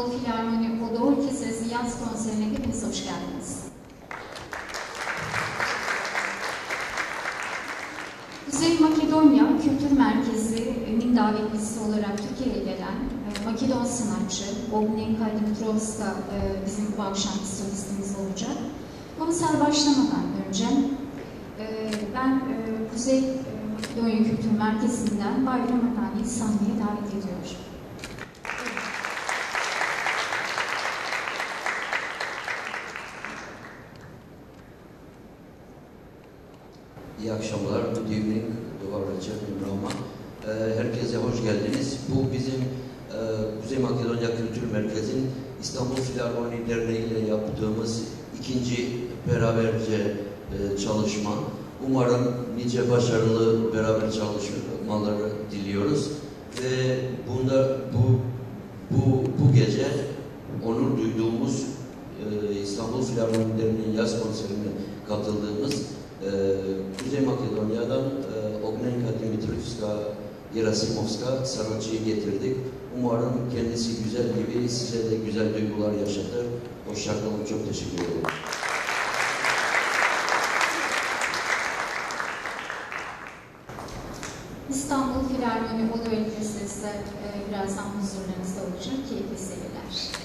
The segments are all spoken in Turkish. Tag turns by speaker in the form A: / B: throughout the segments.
A: İstanbul Filarmoni Oda Orkestrası yaz konserine hepiniz hoş geldiniz. Kuzey Makedonya Kültür Merkezi'nin davetlisi olarak Türkiye'ye gelen e, Makedon sanatçı Ognjenka Dimitrovska e, bizim bu akşamki solistimiz olacak. Konser başlamadan önce e, ben e, Kuzey e, Makedonya Kültür Merkezi'nden Bayram Efendi'yi sahneye davet ediyorum.
B: İyi akşamlar. Good evening. Dobar večer, Roma. Ee, Herkese hoş geldiniz. Bu bizim e, Kuzey Makedonya Kültür Merkezi'nin İstanbul Filarmoni Derneği ile yaptığımız ikinci beraberce e, çalışma. Umarım nice başarılı beraber çalışmaları diliyoruz. Ve bunda bu bu bu gece onur duyduğumuz e, İstanbul Filarmoni Derneği yaz konserine katıldığımız ee, Kuzey Makedonya'dan e, Ognjenka Dimitrovska Gerasimovska sanatçıyı getirdik. Umarım kendisi güzel gibi size de güzel duygular yaşatır. Hoşçakalın, çok teşekkür ederim.
A: İstanbul Filarmoni Oda Orkestrası e, birazdan huzurlarınızda olacak. Keyifli seyirler.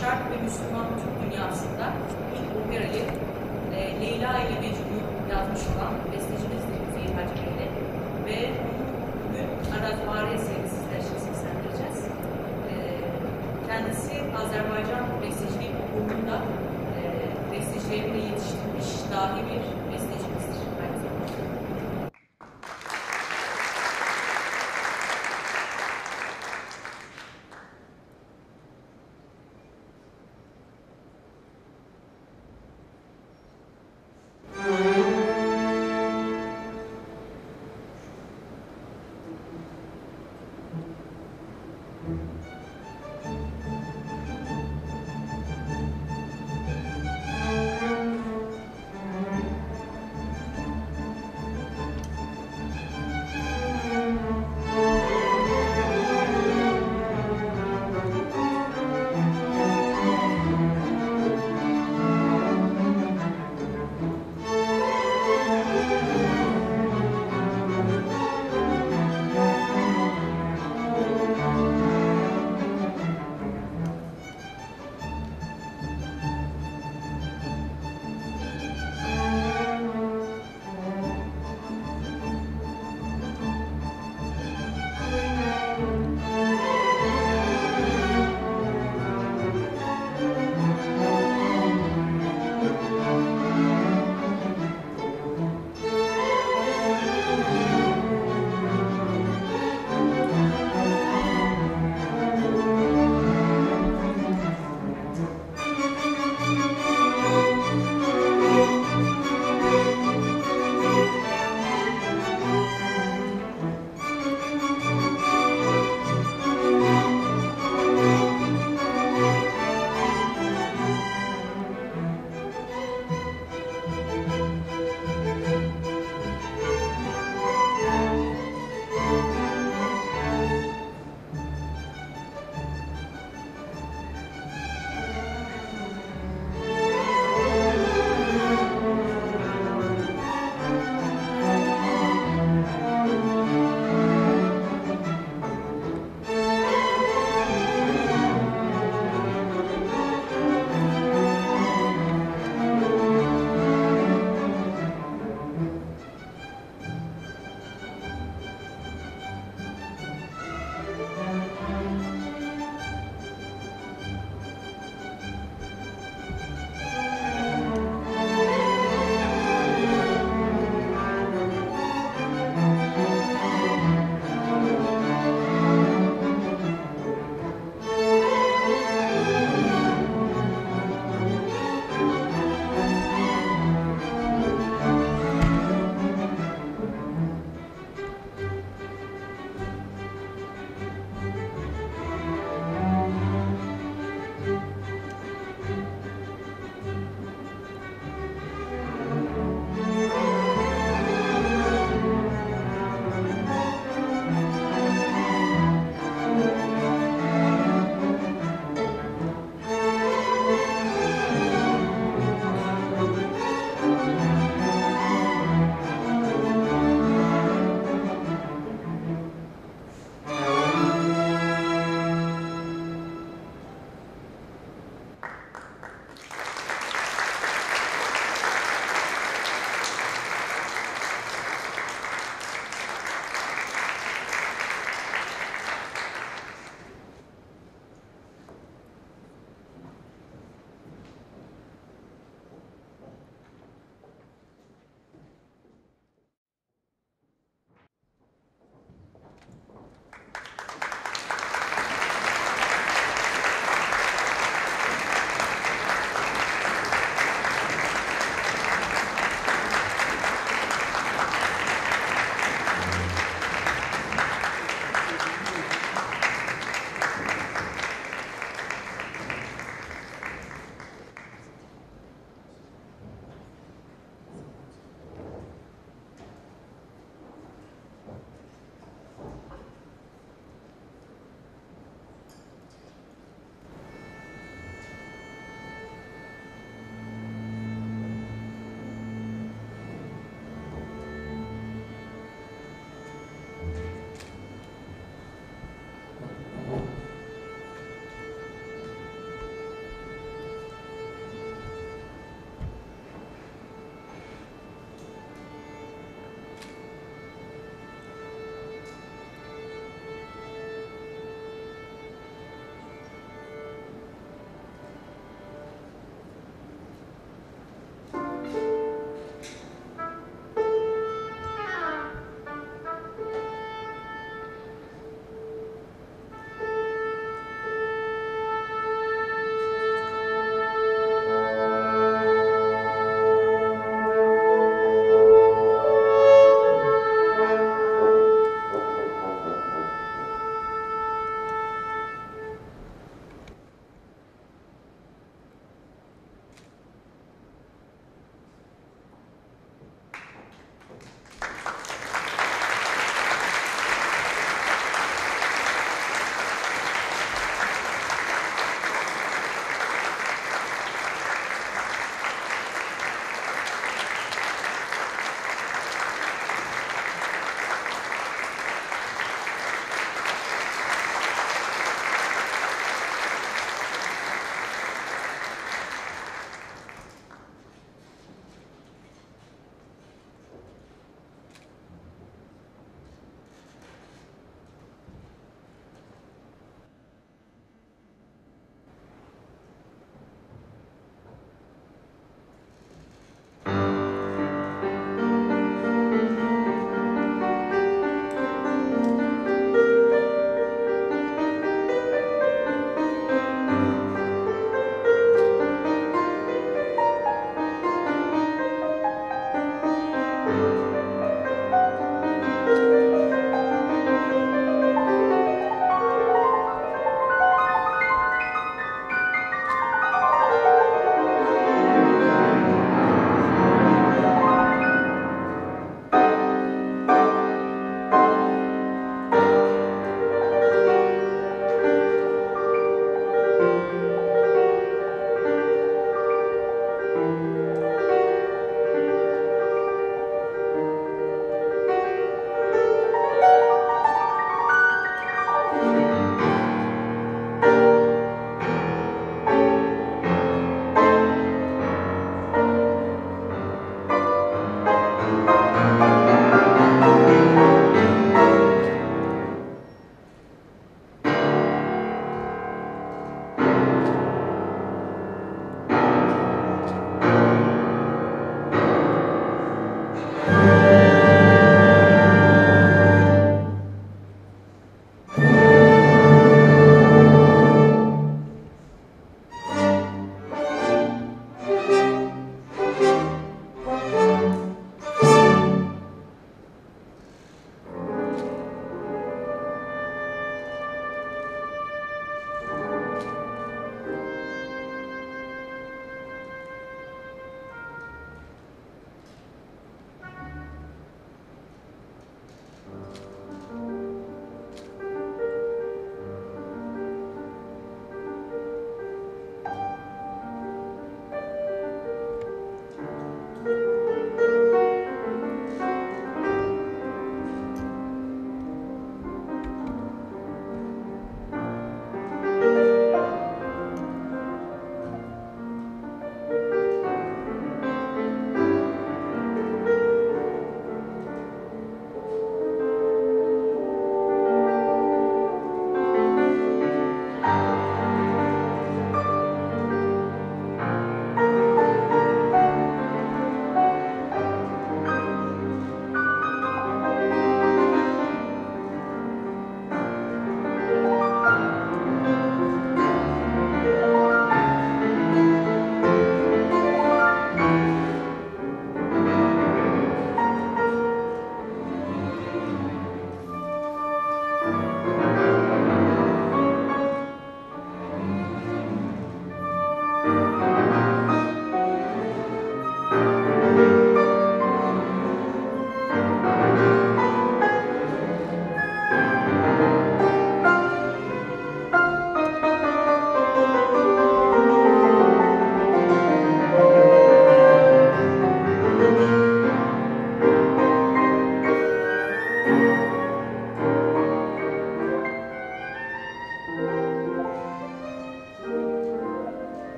C: Şark ve Müslüman Türk dünyasında ilk operayı e, Leyla ile Mecnun'u yazmış olan bestecimizdir Müzeyip Hacı Beyli ve bugün eserini sizler için seslendireceğiz. E, kendisi Azerbaycan Bestecilik Okulu'nda e, bestecilerini yetiştirmiş dahi bir